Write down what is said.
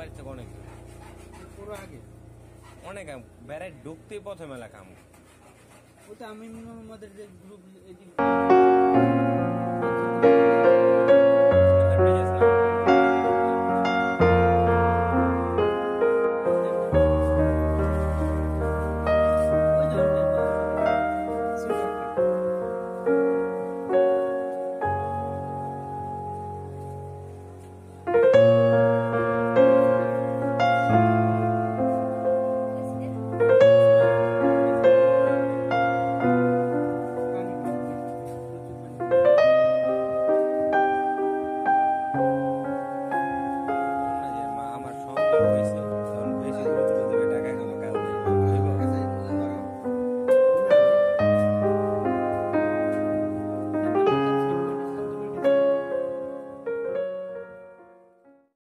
বাড়ি থেকে অনেক পুরো আগে? অনেক বেড়ায় ঢুকতেই পথে মেলা কাম ওটা আমি আমাদের যে গ্রুপ